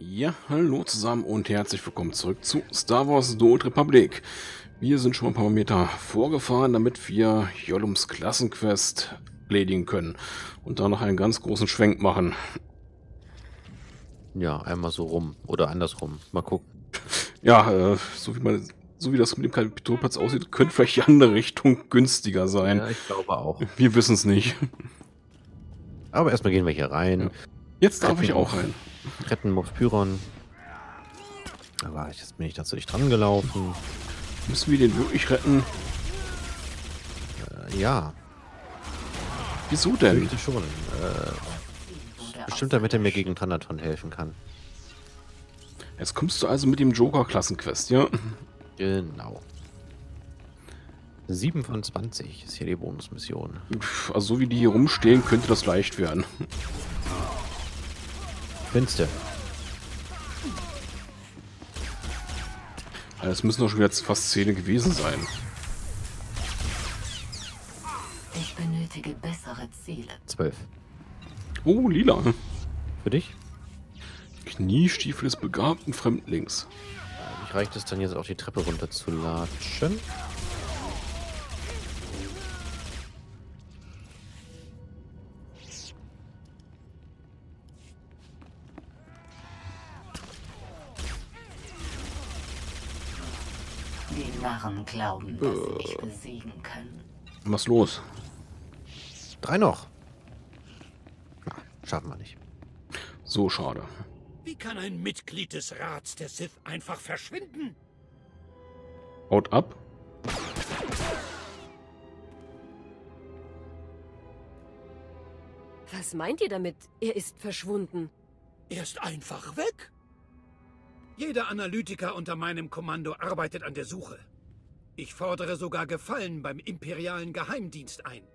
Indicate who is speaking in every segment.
Speaker 1: Ja, hallo zusammen und herzlich willkommen zurück zu Star Wars The Old Republic. Wir sind schon ein paar Meter vorgefahren, damit wir Jollums Klassenquest erledigen können und da noch einen ganz großen Schwenk machen.
Speaker 2: Ja, einmal so rum oder andersrum. Mal gucken.
Speaker 1: Ja, äh, so wie man so wie das mit dem Kapitolplatz aussieht, könnte vielleicht die andere Richtung günstiger sein.
Speaker 2: Ja, ich glaube auch.
Speaker 1: Wir wissen es nicht.
Speaker 2: Aber erstmal gehen wir hier rein.
Speaker 1: Ja. Jetzt darf ich auch rein.
Speaker 2: Retten Moff Pyron. Aber jetzt bin ich dazu nicht dran gelaufen.
Speaker 1: Müssen wir den wirklich retten?
Speaker 2: Äh, ja,
Speaker 1: Wieso denn?
Speaker 2: fürchte schon. Äh, bestimmt damit er mir gegen Thanaton helfen kann.
Speaker 1: Jetzt kommst du also mit dem Joker-Klassenquest, ja?
Speaker 2: Genau. 7 von 20 ist hier die Bonusmission.
Speaker 1: Also so wie die hier rumstehen, könnte das leicht werden. Also Es müssen doch schon jetzt fast Szene gewesen sein.
Speaker 3: Ich benötige bessere Ziele.
Speaker 2: 12.
Speaker 1: Oh, lila.
Speaker 2: Für dich?
Speaker 1: Kniestiefel des begabten Fremdlings.
Speaker 2: Mich reicht es dann jetzt auch die Treppe runter zu latschen.
Speaker 3: Glauben, dass sie mich besiegen können.
Speaker 1: Was los?
Speaker 2: Drei noch. Na, schaffen wir nicht.
Speaker 1: So schade.
Speaker 4: Wie kann ein Mitglied des Rats der Sith einfach verschwinden?
Speaker 1: Haut ab.
Speaker 5: Was meint ihr damit? Er ist verschwunden.
Speaker 4: Er ist einfach weg. Jeder Analytiker unter meinem Kommando arbeitet an der Suche. Ich fordere sogar Gefallen beim imperialen Geheimdienst ein.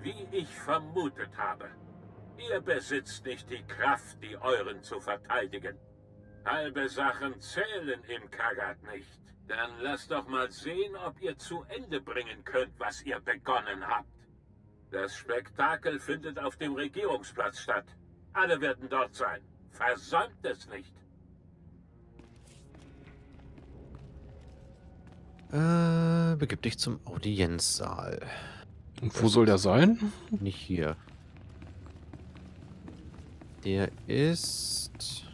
Speaker 6: Wie ich vermutet habe. Ihr besitzt nicht die Kraft, die euren zu verteidigen. Halbe Sachen zählen im Kagat nicht. Dann lasst doch mal sehen, ob ihr zu Ende bringen könnt, was ihr begonnen habt. Das Spektakel findet auf dem Regierungsplatz statt. Alle werden dort sein. Versäumt es nicht.
Speaker 2: Äh, begib dich zum Audienzsaal.
Speaker 1: Und wo soll der sein?
Speaker 2: Nicht hier. Der ist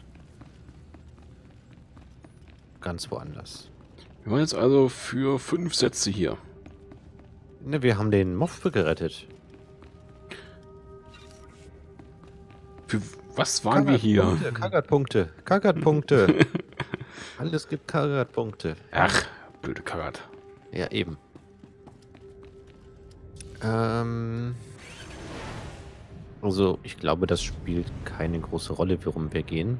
Speaker 2: ganz woanders.
Speaker 1: Wir waren jetzt also für fünf Sätze hier.
Speaker 2: Ne, wir haben den Moff gerettet.
Speaker 1: Für was waren wir hier?
Speaker 2: Kagat-Punkte, Kagat-Punkte. Alles gibt Kagat-Punkte.
Speaker 1: Ach, blöde Karat.
Speaker 2: Ja, eben. Ähm. Also, ich glaube, das spielt keine große Rolle, worum wir gehen.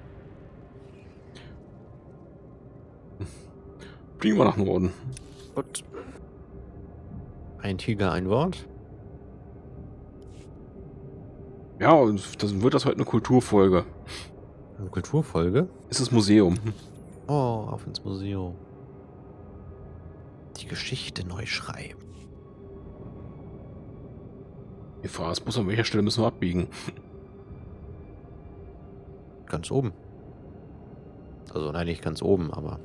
Speaker 1: Fliegen wir nach Norden.
Speaker 2: Gut. Ein Tiger, ein Wort.
Speaker 1: Ja, und das wird das heute eine Kulturfolge.
Speaker 2: Eine Kulturfolge.
Speaker 1: Ist das Museum.
Speaker 2: Oh, auf ins Museum. Die Geschichte neu schreiben.
Speaker 1: Die Frage bloß, an welcher Stelle müssen wir abbiegen?
Speaker 2: Ganz oben. Also, nein, nicht ganz oben, aber.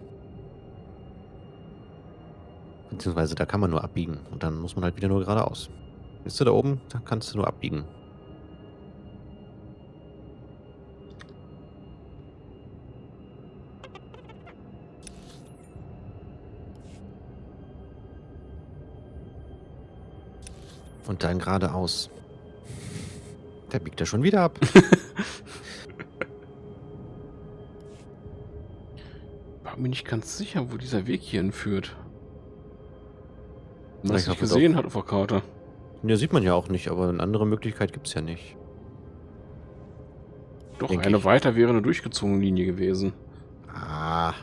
Speaker 2: Beziehungsweise da kann man nur abbiegen und dann muss man halt wieder nur geradeaus. Bist du da oben? Da kannst du nur abbiegen. Und dann geradeaus. Da biegt er schon wieder ab.
Speaker 1: War mir nicht ganz sicher, wo dieser Weg hierhin führt. Man
Speaker 2: Ich
Speaker 1: nicht gesehen hat auf der Karte.
Speaker 2: Ja, sieht man ja auch nicht, aber eine andere Möglichkeit gibt's ja nicht.
Speaker 1: Doch,
Speaker 2: Denk
Speaker 1: eine
Speaker 2: ich.
Speaker 1: weiter wäre eine durchgezogene Linie gewesen.
Speaker 2: Ah.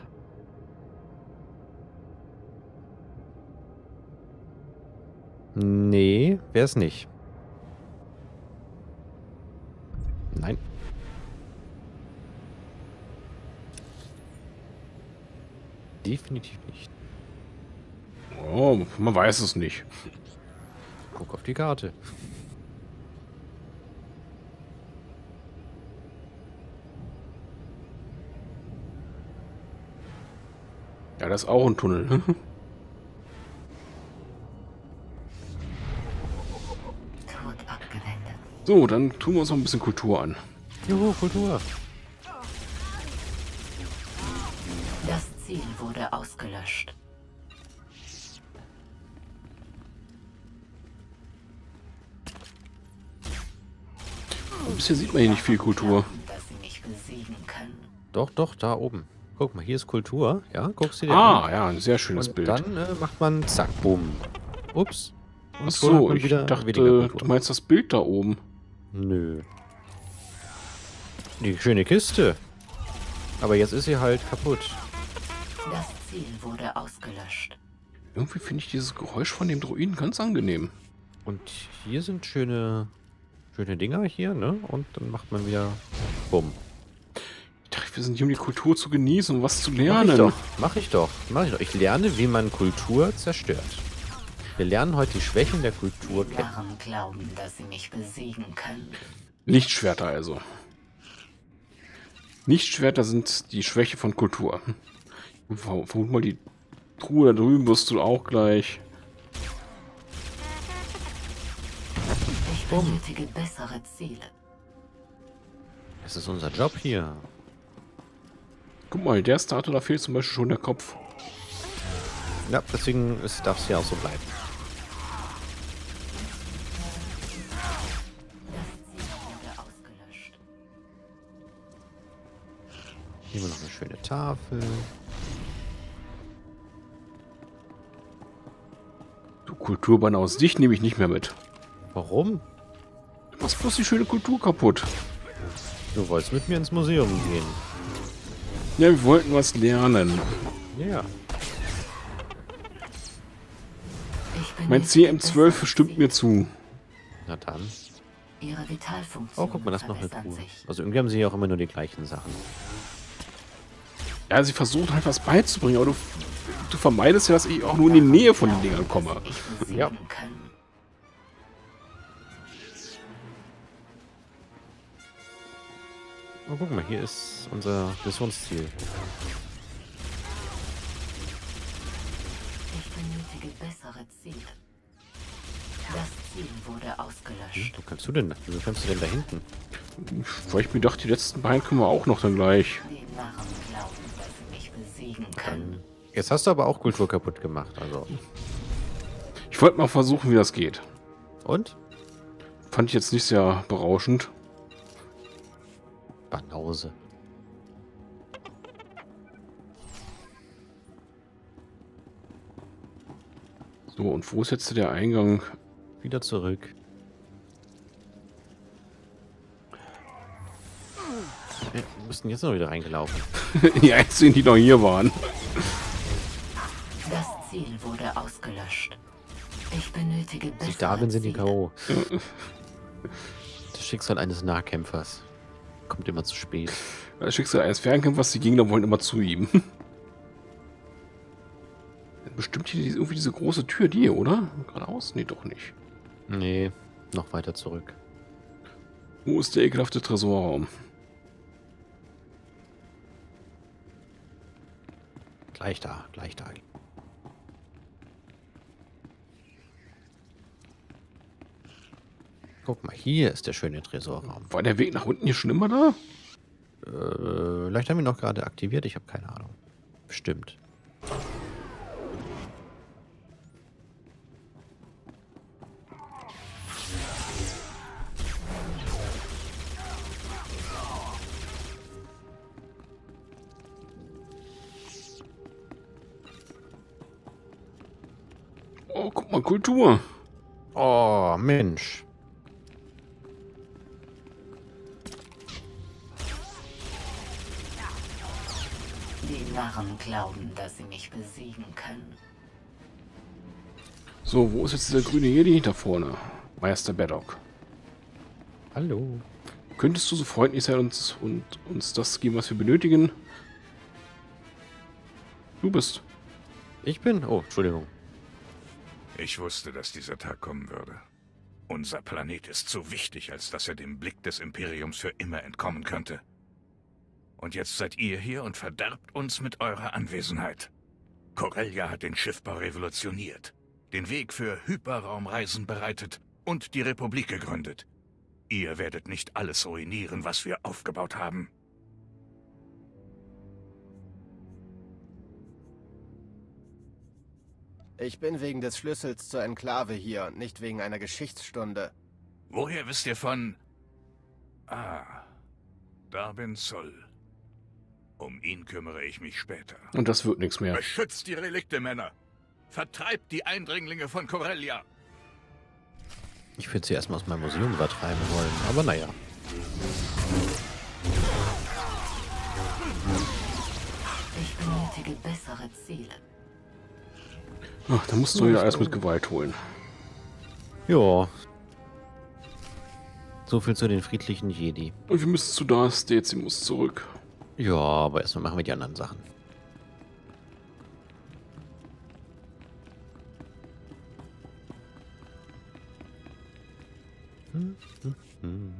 Speaker 2: Nee, wäre es nicht. Nein. Definitiv nicht.
Speaker 1: Oh, man weiß es nicht.
Speaker 2: Guck auf die Karte.
Speaker 1: Ja, das ist auch ein Tunnel. So, dann tun wir uns noch ein bisschen Kultur an.
Speaker 2: Juhu, Kultur.
Speaker 3: Das Ziel wurde ausgelöscht.
Speaker 1: Bisher sieht man hier nicht viel Kultur.
Speaker 2: Doch, doch, da oben. Guck mal, hier ist Kultur. Ja, guckst du dir
Speaker 1: Ah,
Speaker 2: an.
Speaker 1: ja, ein sehr schönes
Speaker 2: Und
Speaker 1: Bild.
Speaker 2: dann äh, macht man zack, bumm. Ups. Und
Speaker 1: Ach so, ich
Speaker 2: wieder
Speaker 1: dachte, du meinst das Bild da oben.
Speaker 2: Nö. Die schöne Kiste. Aber jetzt ist sie halt kaputt.
Speaker 3: Das Ziel wurde ausgelöscht.
Speaker 1: Irgendwie finde ich dieses Geräusch von dem Druiden ganz angenehm.
Speaker 2: Und hier sind schöne, schöne Dinger hier, ne? Und dann macht man wieder bumm.
Speaker 1: Ich dachte, wir sind hier, um die Kultur zu genießen und was zu
Speaker 2: Mach ich
Speaker 1: lernen.
Speaker 2: doch, mach ich doch, mach ich doch. Ich lerne, wie man Kultur zerstört. Wir lernen heute die Schwächen der Kultur kennen.
Speaker 3: Narren glauben, dass sie mich besiegen können.
Speaker 1: Lichtschwerter also. Lichtschwerter sind die Schwäche von Kultur. Ver- Vermut mal, die Truhe da drüben wirst du auch gleich.
Speaker 3: Ich benötige bessere Ziele.
Speaker 2: Es ist unser Job hier.
Speaker 1: Guck mal, der Statue, da fehlt zum Beispiel schon der Kopf.
Speaker 2: Ja, deswegen darf es ja auch so bleiben. Hier noch eine schöne Tafel.
Speaker 1: Du Kulturbanner aus dich nehme ich nicht mehr mit.
Speaker 2: Warum?
Speaker 1: Du machst bloß die schöne Kultur kaputt.
Speaker 2: Du wolltest mit mir ins Museum gehen.
Speaker 1: Ja, wir wollten was lernen.
Speaker 2: Ja.
Speaker 1: Mein
Speaker 3: benötige
Speaker 1: CM12
Speaker 3: bessere
Speaker 1: stimmt mir zu.
Speaker 2: Na dann.
Speaker 3: Ihre Vitalfunktion
Speaker 2: Oh, guck mal, das ist noch eine Truhe. Also irgendwie haben sie ja auch immer nur die gleichen Sachen.
Speaker 1: Ja, sie versucht halt was beizubringen, aber du, du vermeidest ja, dass ich auch nur in die Nähe von den Dingern komme.
Speaker 2: Ja. Oh, guck mal, hier ist unser Missionsziel.
Speaker 3: Ich benötige bessere Ziele. Das Ziel wurde ausgelöscht.
Speaker 2: Wo kannst du denn? Wie kannst du denn da hinten?
Speaker 1: Weil ich mir dachte, die letzten beiden können wir auch noch dann gleich.
Speaker 3: Die Narren glauben, besiegen können.
Speaker 2: Jetzt hast du aber auch Kultur kaputt gemacht, also.
Speaker 1: Ich wollte mal versuchen, wie das geht.
Speaker 2: Und?
Speaker 1: Fand ich jetzt nicht sehr berauschend.
Speaker 2: Banause.
Speaker 1: So, und wo ist jetzt der Eingang?
Speaker 2: Wieder zurück. Wir müssten jetzt noch wieder reingelaufen.
Speaker 1: die einzigen, die noch hier waren.
Speaker 3: Das Ziel wurde ausgelöscht. Ich benötige
Speaker 2: ich da bin, sind die. K.O. Das Schicksal eines Nahkämpfers. Kommt immer zu spät.
Speaker 1: Das Schicksal eines Fernkämpfers, die Gegner wollen immer zu ihm. Bestimmt hier irgendwie diese große Tür, die hier, oder? Geradeaus? Nee, doch nicht.
Speaker 2: Nee, noch weiter zurück.
Speaker 1: Wo ist der ekelhafte Tresorraum?
Speaker 2: Gleich da, gleich da. Guck mal, hier ist der schöne Tresorraum.
Speaker 1: War der Weg nach unten hier schon immer da?
Speaker 2: Äh, vielleicht haben wir ihn noch gerade aktiviert, ich habe keine Ahnung. Bestimmt.
Speaker 1: Kultur.
Speaker 2: Oh, Mensch.
Speaker 3: Die Narren glauben, dass sie mich besiegen können.
Speaker 1: So, wo ist jetzt dieser grüne Jedi da vorne? Meister Beddock.
Speaker 2: Hallo.
Speaker 1: Könntest du so freundlich sein und, und uns das geben, was wir benötigen? Du bist.
Speaker 2: Ich bin. Oh, Entschuldigung.
Speaker 7: Ich wusste, dass dieser Tag kommen würde. Unser Planet ist zu wichtig, als dass er dem Blick des Imperiums für immer entkommen könnte. Und jetzt seid ihr hier und verderbt uns mit eurer Anwesenheit. Corellia hat den Schiffbau revolutioniert, den Weg für Hyperraumreisen bereitet und die Republik gegründet. Ihr werdet nicht alles ruinieren, was wir aufgebaut haben.
Speaker 8: Ich bin wegen des Schlüssels zur Enklave hier und nicht wegen einer Geschichtsstunde.
Speaker 7: Woher wisst ihr von... Ah, Darwin Zoll. Um ihn kümmere ich mich später.
Speaker 1: Und das wird nichts mehr.
Speaker 7: Beschützt die Relikte, Männer! Vertreibt die Eindringlinge von Corellia!
Speaker 2: Ich würde sie erstmal aus meinem Museum übertreiben wollen, aber naja.
Speaker 3: Ich benötige bessere Ziele.
Speaker 1: Ach, da musst du ja alles mit Gewalt holen.
Speaker 2: Ja. So viel zu den friedlichen Jedi.
Speaker 1: Und wir müssen zu das, Dezi muss zurück.
Speaker 2: Ja, aber erstmal machen wir die anderen Sachen. Hm, hm, hm.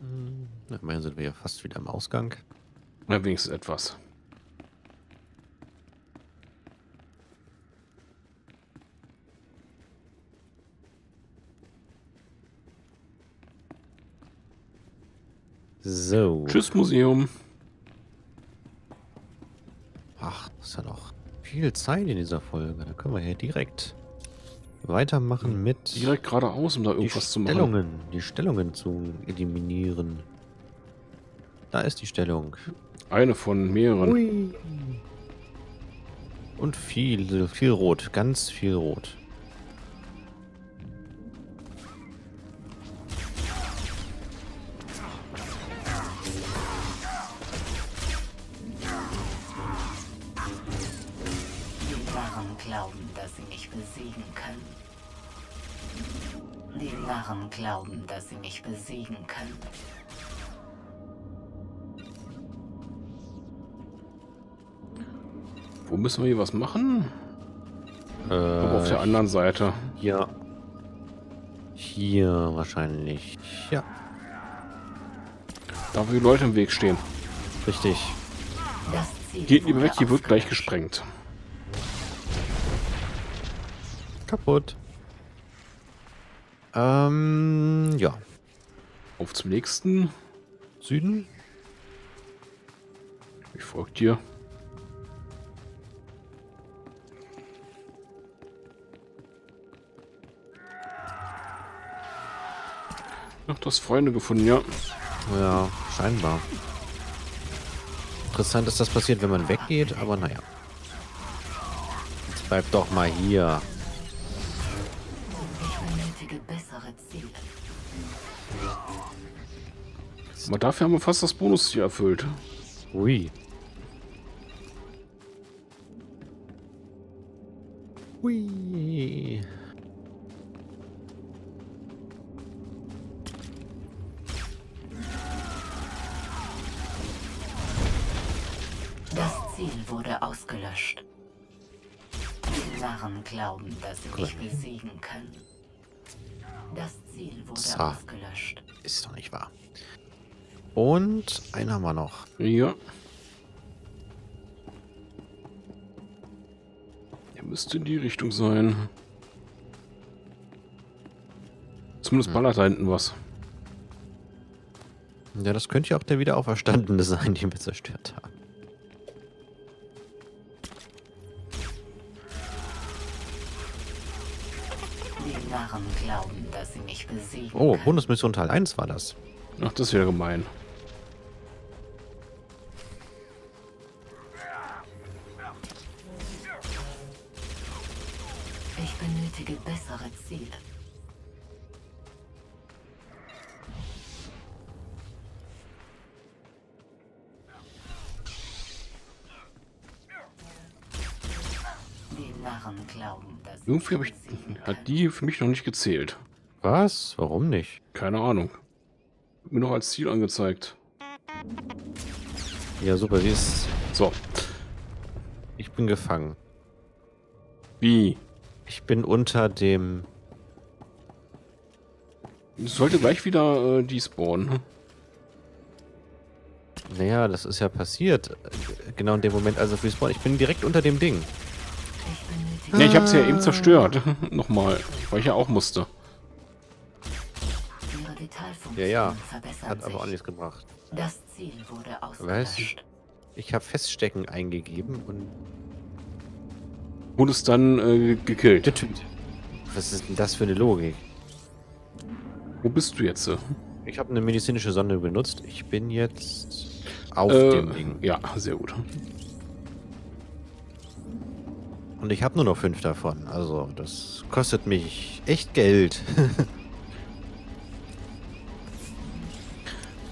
Speaker 2: Hm, Na, immerhin sind wir ja fast wieder im Ausgang.
Speaker 1: Na, wenigstens etwas.
Speaker 2: So.
Speaker 1: Tschüss, Museum.
Speaker 2: Ach, ist ja noch viel Zeit in dieser Folge. Da können wir ja direkt weitermachen mit
Speaker 1: Direkt geradeaus, um da irgendwas zu machen.
Speaker 2: Die Stellungen zu eliminieren. Da ist die Stellung.
Speaker 1: Eine von mehreren.
Speaker 2: Ui. Und viel, viel Rot, ganz viel Rot.
Speaker 3: Narren glauben, dass sie mich besiegen können. Die Narren glauben, dass sie mich besiegen können.
Speaker 1: Wo müssen wir hier was machen?
Speaker 2: Äh,
Speaker 1: auf der anderen Seite.
Speaker 2: hier. Hier wahrscheinlich. Ja,
Speaker 1: Da, wo die Leute im Weg stehen.
Speaker 2: richtig.
Speaker 1: Geht lieber weg, hier wird gleich gesprengt.
Speaker 2: Kaputt. Ähm, ja.
Speaker 1: Auf zum nächsten.
Speaker 2: Süden?
Speaker 1: Ich folge dir. Ach, du hast Freunde gefunden, ja.
Speaker 2: Ja, scheinbar. Interessant, dass das passiert, wenn man weggeht, aber naja. Jetzt bleib doch mal hier.
Speaker 1: Aber dafür haben wir fast das Bonusziel erfüllt.
Speaker 2: Ui. Ui.
Speaker 3: Das Ziel wurde ausgelöscht. Die Narren glauben, dass sie mich besiegen können. Das Ziel wurde
Speaker 2: So.
Speaker 3: ausgelöscht.
Speaker 2: Ist doch nicht wahr. Und einen haben wir noch.
Speaker 1: Ja. Der müsste in die Richtung sein. Zumindest ballert da hinten was.
Speaker 2: Ja, das könnte ja auch der Wiederauferstandene sein, den wir zerstört haben.
Speaker 3: Die Narren glauben, dass sie mich besiegen
Speaker 2: Oh. Bundesmission Teil 1 war das.
Speaker 1: Ach, das wäre gemein.
Speaker 3: Glauben,
Speaker 1: Irgendwie ich. Hat die für mich noch nicht gezählt.
Speaker 2: Was? Warum nicht?
Speaker 1: Keine Ahnung. Wird Mir noch als Ziel angezeigt.
Speaker 2: Ja, super, sie ist...
Speaker 1: So.
Speaker 2: Ich bin gefangen.
Speaker 1: Wie?
Speaker 2: Ich bin unter dem...
Speaker 1: Ich sollte gleich wieder äh, die spawnen.
Speaker 2: Naja, das ist ja passiert. äh, Genau in dem Moment, als er respawn. Ich bin direkt unter dem Ding.
Speaker 1: Ne, ich hab's ja eben zerstört. Nochmal, weil ich ja auch musste.
Speaker 2: Ja, ja. Hat aber auch nichts gebracht.
Speaker 3: Das Ziel wurde ausgelöscht.
Speaker 2: Ich habe Feststecken eingegeben und
Speaker 1: Wurdest dann äh, gekillt.
Speaker 2: Was ist denn das für eine Logik?
Speaker 1: Wo bist du jetzt? äh?
Speaker 2: Ich habe eine medizinische Sonde benutzt. Ich bin jetzt auf
Speaker 1: Äh,
Speaker 2: dem Ding.
Speaker 1: ja, sehr gut.
Speaker 2: Und ich habe nur noch fünf davon. Also, das kostet mich echt Geld.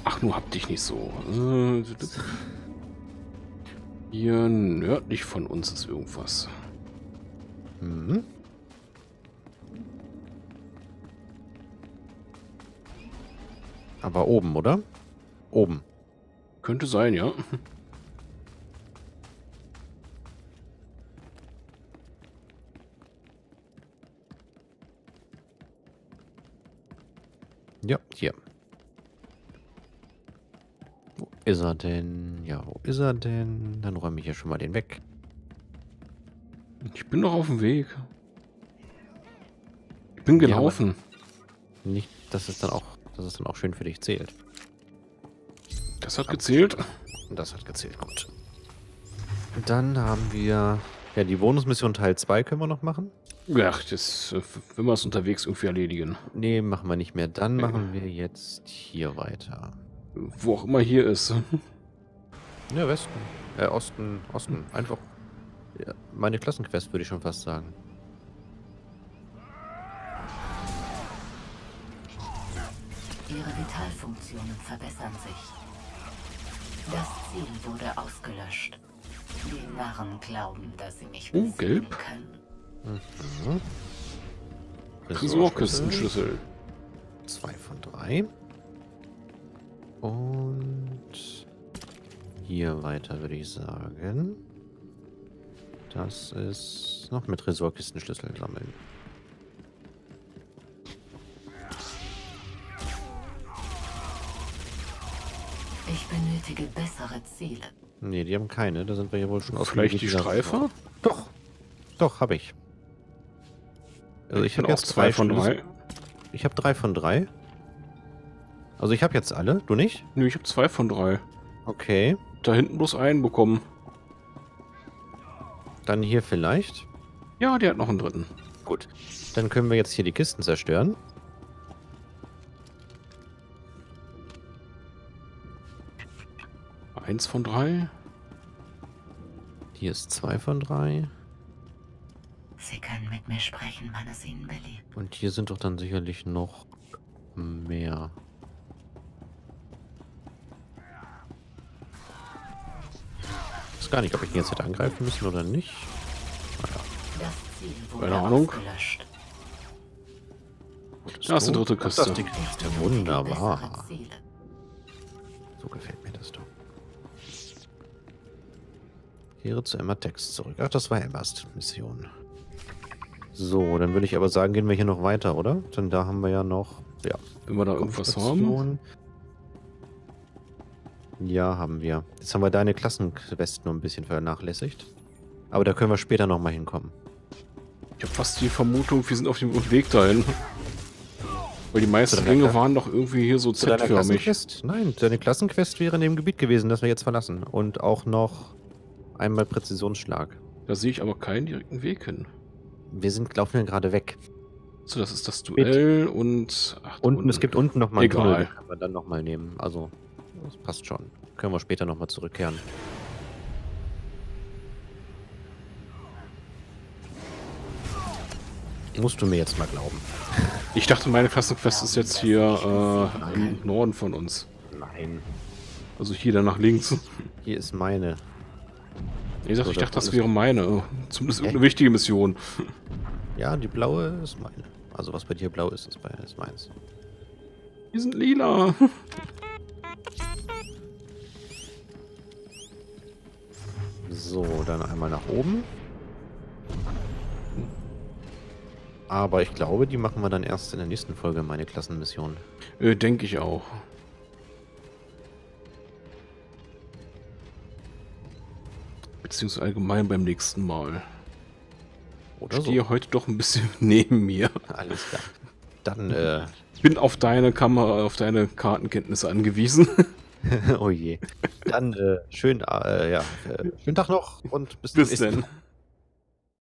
Speaker 1: Ach, nur hab dich nicht so. Äh, Hier nördlich von uns ist irgendwas.
Speaker 2: hm. Aber oben, oder? Oben.
Speaker 1: Könnte sein, ja.
Speaker 2: Hier. Wo ist er denn? Ja, wo ist er denn? Dann räume ich ja schon mal den weg.
Speaker 1: Ich bin doch auf dem Weg. Ich bin gelaufen.
Speaker 2: Nicht, dass es dann auch, dass es dann auch schön für dich zählt.
Speaker 1: das hat gezählt.
Speaker 2: Das hat gezählt, gut. Dann haben wir. Ja, die Bonusmission Teil 2 können wir noch machen.
Speaker 1: Ja, das, äh, wenn wir es unterwegs irgendwie erledigen.
Speaker 2: Nee, machen wir nicht mehr. Dann machen wir jetzt hier weiter.
Speaker 1: Wo auch immer hier ist.
Speaker 2: Ja, Westen. Äh, Osten. Osten. Einfach. Ja, meine Klassenquest würde ich schon fast sagen.
Speaker 3: Ihre Vitalfunktionen verbessern sich. Das Ziel wurde ausgelöscht. Die Narren glauben, dass sie mich
Speaker 1: Oh,
Speaker 3: besiegen
Speaker 1: gelb.
Speaker 3: können.
Speaker 1: Tresorkistenschlüssel.
Speaker 2: Zwei von drei. Und hier weiter würde ich sagen. Das ist noch mit Tresorkistenschlüssel sammeln.
Speaker 3: Ich benötige bessere Ziele.
Speaker 2: Nee, die haben keine. Da sind wir ja wohl schon aus
Speaker 1: Vielleicht die Streifer?
Speaker 2: Doch. Doch, habe ich. Also ich
Speaker 1: bin
Speaker 2: habe
Speaker 1: auch
Speaker 2: jetzt
Speaker 1: zwei von
Speaker 2: Schlüssel.
Speaker 1: drei.
Speaker 2: Ich habe drei von drei. Also ich habe jetzt alle. Du nicht?
Speaker 1: Nö, ich habe zwei von drei.
Speaker 2: Okay.
Speaker 1: Da hinten bloß einen bekommen.
Speaker 2: Dann hier vielleicht.
Speaker 1: Ja, der hat noch einen dritten.
Speaker 2: Gut. Dann können wir jetzt hier die Kisten zerstören.
Speaker 1: Eins von drei.
Speaker 2: Hier ist zwei von drei.
Speaker 3: Sie können mit mir sprechen, wann es Ihnen beliebt.
Speaker 2: Und hier sind doch dann sicherlich noch mehr. Ich weiß gar nicht, ob ich ihn jetzt hätte angreifen müssen oder nicht.
Speaker 3: Das Ziel wurde
Speaker 1: Keine Ahnung.
Speaker 3: ausgelöscht.
Speaker 1: Da ist die dritte
Speaker 2: Ach, das ist ja
Speaker 3: benötige
Speaker 2: wunderbar. So gefällt mir das doch. Kehre zu Emma Text zurück. Ach, das war Emmas Mission. So, dann würde ich aber sagen, gehen wir hier noch weiter, oder? Denn da haben wir ja noch. Ja.
Speaker 1: Wenn wir da irgendwas haben.
Speaker 2: Ja, haben wir. Jetzt haben wir deine Klassenquest nur ein bisschen vernachlässigt. Aber da können wir später nochmal hinkommen.
Speaker 1: Ich habe fast die Vermutung, wir sind auf dem Weg dahin. Weil die meisten
Speaker 2: Kla-
Speaker 1: waren doch irgendwie hier so Z-förmig.
Speaker 2: Klassenquest? Nein, deine Klassenquest wäre in dem Gebiet gewesen, das wir jetzt verlassen. Und auch noch einmal Präzisionsschlag.
Speaker 1: Da sehe ich aber keinen direkten Weg hin.
Speaker 2: Wir sind, laufen ja gerade weg.
Speaker 1: So, das ist das Duell und. Ach, da
Speaker 2: Unten, es gibt unten nochmal
Speaker 1: Egal.
Speaker 2: Tunnel, den können wir dann nochmal nehmen. Also, das passt schon. Können wir später nochmal zurückkehren. Musst du mir jetzt mal glauben.
Speaker 1: Ich dachte, meine Klassenquest ist jetzt hier äh, im Norden von uns.
Speaker 2: Nein.
Speaker 1: Also hier dann nach links.
Speaker 2: Hier ist meine.
Speaker 1: Ich, sag,
Speaker 2: So,
Speaker 1: ich dachte, das wäre meine. Zumindest
Speaker 2: Hä?
Speaker 1: irgendeine wichtige Mission.
Speaker 2: Ja, die blaue ist meine. Also was bei dir blau ist, ist, bei, ist meins.
Speaker 1: Die sind lila.
Speaker 2: So, dann einmal nach oben. Aber ich glaube, die machen wir dann erst in der nächsten Folge, meine Klassenmission.
Speaker 1: Äh, Denke ich auch. Beziehungsweise allgemein beim nächsten Mal.
Speaker 2: Oder
Speaker 1: Ich
Speaker 2: so.
Speaker 1: stehe heute doch ein bisschen neben mir.
Speaker 2: Alles klar. Dann, äh,
Speaker 1: Ich bin auf deine Kamera, auf deine Kartenkenntnisse angewiesen.
Speaker 2: oh je. Dann, äh, schön, äh, ja, äh, schönen Tag noch und bis, zum
Speaker 1: Bis.
Speaker 2: Mal.